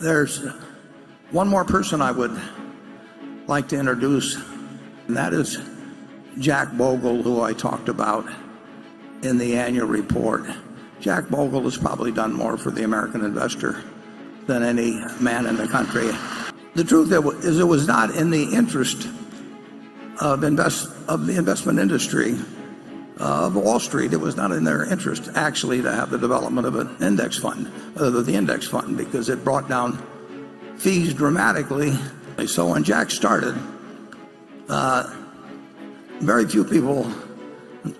There's one more person I would like to introduce, and that is Jack Bogle, who I talked about in the annual report. Jack Bogle has probably done more for the American investor than any man in the country. The truth is, it was not in the interest of, invest, of the investment industry of Wall Street. It was not in their interest actually to have the development of an index fund, uh, the index fund, because it brought down fees dramatically. So when Jack started, uh, very few people,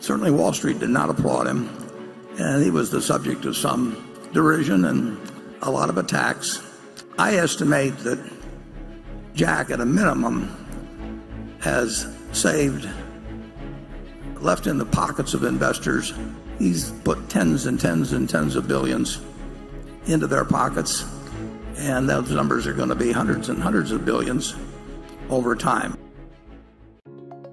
certainly Wall Street, did not applaud him, and he was the subject of some derision and a lot of attacks. I estimate that Jack, at a minimum, has saved left in the pockets of investors. He's put tens and tens and tens of billions into their pockets, and those numbers are going to be hundreds and hundreds of billions over time.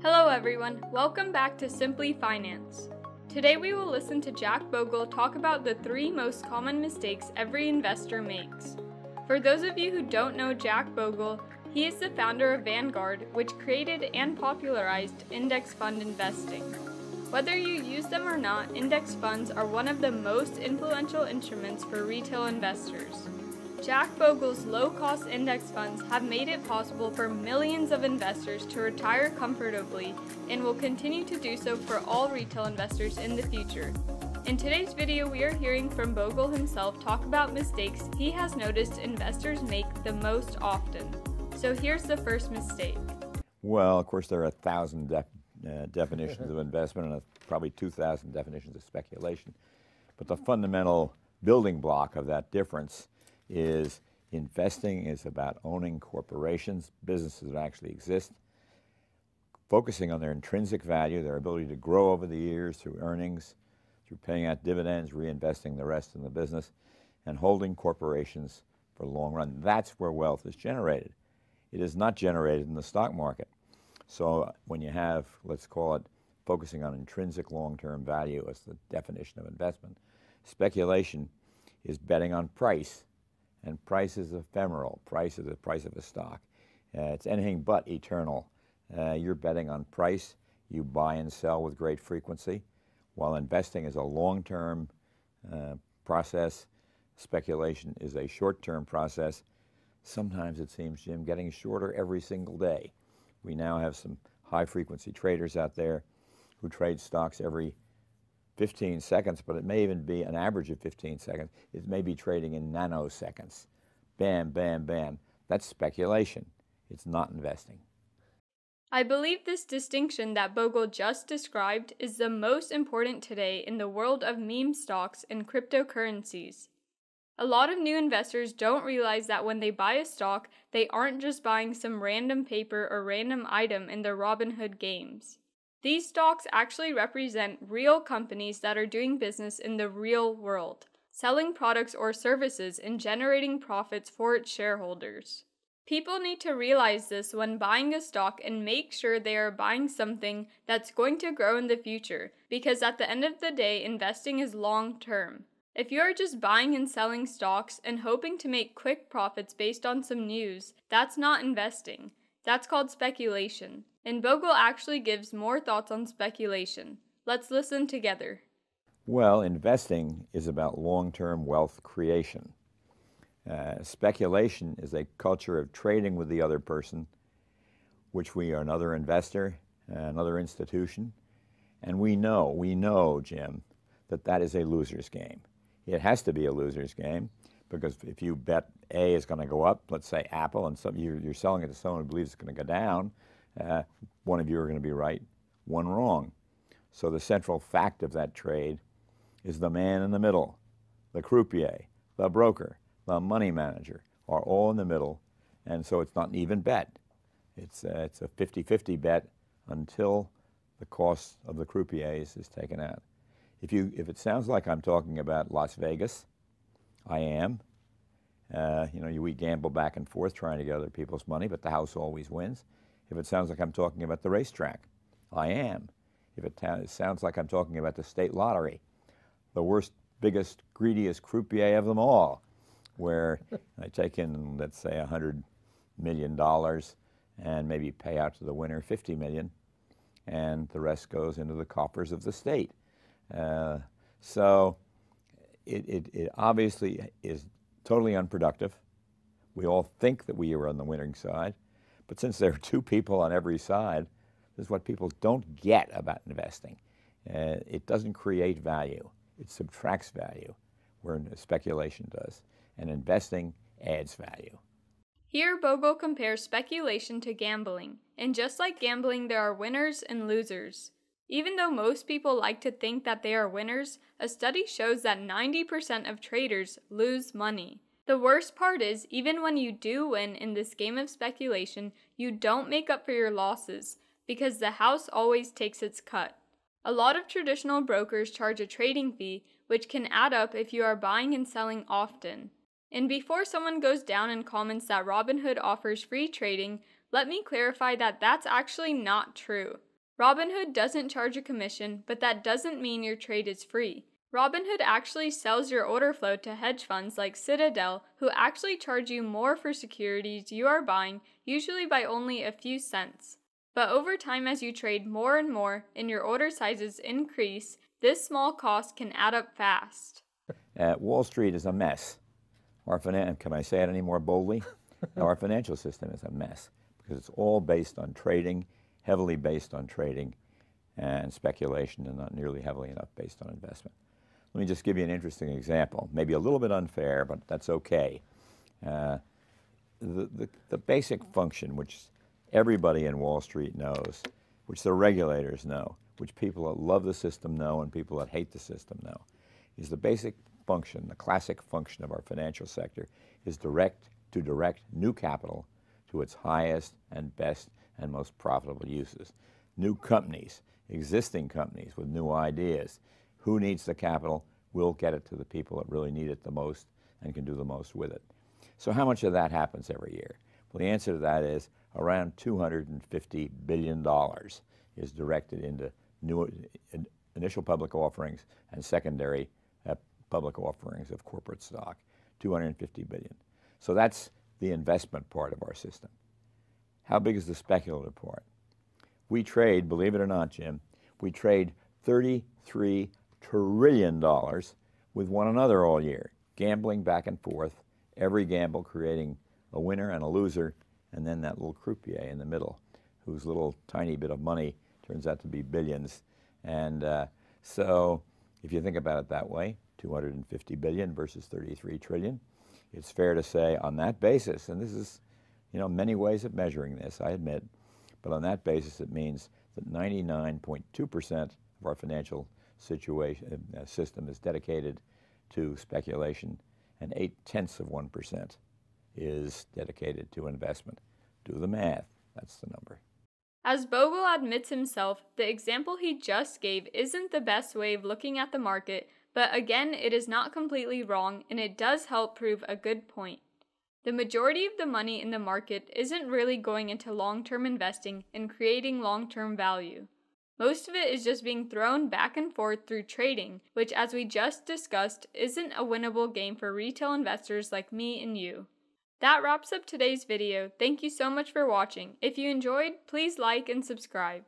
Hello, everyone. Welcome back to Simply Finance. Today, we will listen to Jack Bogle talk about the three most common mistakes every investor makes. For those of you who don't know Jack Bogle, he is the founder of Vanguard, which created and popularized index fund investing. Whether you use them or not, index funds are one of the most influential instruments for retail investors. Jack Bogle's low cost index funds have made it possible for millions of investors to retire comfortably and will continue to do so for all retail investors in the future. In today's video, we are hearing from Bogle himself talk about mistakes he has noticed investors make the most often. So here's the first mistake. Well, of course, there are a thousand uh, definitions of investment and probably 2,000 definitions of speculation. But the fundamental building block of that difference is investing is about owning corporations, businesses that actually exist, focusing on their intrinsic value, their ability to grow over the years through earnings, through paying out dividends, reinvesting the rest in the business, and holding corporations for the long run. That's where wealth is generated. It is not generated in the stock market. So when you have, let's call it, focusing on intrinsic long-term value as the definition of investment, speculation is betting on price, and price is ephemeral. Price is the price of a stock. Uh, it's anything but eternal. Uh, you're betting on price. You buy and sell with great frequency, while investing is a long-term uh, process. Speculation is a short-term process sometimes it seems, Jim, getting shorter every single day. We now have some high frequency traders out there who trade stocks every 15 seconds, but it may even be an average of 15 seconds. It may be trading in nanoseconds. Bam, bam, bam. That's speculation. It's not investing. I believe this distinction that Bogle just described is the most important today in the world of meme stocks and cryptocurrencies. A lot of new investors don't realize that when they buy a stock, they aren't just buying some random paper or random item in their Robinhood games. These stocks actually represent real companies that are doing business in the real world, selling products or services and generating profits for its shareholders. People need to realize this when buying a stock and make sure they are buying something that's going to grow in the future, because at the end of the day, investing is long term. If you are just buying and selling stocks and hoping to make quick profits based on some news, that's not investing. That's called speculation. And Bogle actually gives more thoughts on speculation. Let's listen together. Well, investing is about long term wealth creation. Uh, speculation is a culture of trading with the other person, which we are another investor, another institution. And we know, we know, Jim, that that is a loser's game. It has to be a loser's game because if you bet A is going to go up, let's say Apple, and some, you're, you're selling it to someone who believes it's going to go down, uh, one of you are going to be right, one wrong. So the central fact of that trade is the man in the middle, the croupier, the broker, the money manager are all in the middle, and so it's not an even bet. It's, uh, it's a 50-50 bet until the cost of the croupiers is taken out. If, you, if it sounds like I'm talking about Las Vegas, I am. Uh, you know, you, we gamble back and forth trying to get other people's money, but the house always wins. If it sounds like I'm talking about the racetrack, I am. If it, it sounds like I'm talking about the state lottery, the worst, biggest, greediest croupier of them all, where I take in, let's say, $100 million and maybe pay out to the winner 50 million, and the rest goes into the coffers of the state. Uh, so it, it, it obviously is totally unproductive. We all think that we are on the winning side, but since there are two people on every side, this is what people don't get about investing. Uh, it doesn't create value, it subtracts value, where speculation does. And investing adds value. Here, Bogle compares speculation to gambling, and just like gambling, there are winners and losers. Even though most people like to think that they are winners, a study shows that 90% of traders lose money. The worst part is, even when you do win in this game of speculation, you don't make up for your losses because the house always takes its cut. A lot of traditional brokers charge a trading fee, which can add up if you are buying and selling often. And before someone goes down and comments that Robinhood offers free trading, let me clarify that that's actually not true. Robinhood doesn't charge a commission, but that doesn't mean your trade is free. Robinhood actually sells your order flow to hedge funds like Citadel, who actually charge you more for securities you are buying, usually by only a few cents. But over time, as you trade more and more and your order sizes increase, this small cost can add up fast. Uh, Wall Street is a mess. Our finan- can I say it any more boldly? our financial system is a mess because it's all based on trading heavily based on trading and speculation and not nearly heavily enough based on investment. Let me just give you an interesting example, maybe a little bit unfair, but that's okay. Uh, the, the, the basic function, which everybody in Wall Street knows, which the regulators know, which people that love the system know and people that hate the system know, is the basic function, the classic function of our financial sector is direct to direct new capital to its highest and best and most profitable uses. New companies, existing companies with new ideas. Who needs the capital? We'll get it to the people that really need it the most and can do the most with it. So how much of that happens every year? Well, the answer to that is around $250 billion is directed into new initial public offerings and secondary uh, public offerings of corporate stock, 250 billion. So that's the investment part of our system. How big is the speculative part? We trade, believe it or not, Jim, we trade $33 trillion with one another all year, gambling back and forth, every gamble creating a winner and a loser, and then that little croupier in the middle, whose little tiny bit of money turns out to be billions. And uh, so, if you think about it that way, 250 billion versus 33 trillion, it's fair to say on that basis, and this is you know, many ways of measuring this, I admit, but on that basis, it means that 99.2% of our financial situation uh, system is dedicated to speculation, and eight tenths of 1% is dedicated to investment. Do the math, that's the number. As Bogle admits himself, the example he just gave isn't the best way of looking at the market, but again, it is not completely wrong and it does help prove a good point. The majority of the money in the market isn't really going into long term investing and creating long term value. Most of it is just being thrown back and forth through trading, which, as we just discussed, isn't a winnable game for retail investors like me and you. That wraps up today's video. Thank you so much for watching. If you enjoyed, please like and subscribe.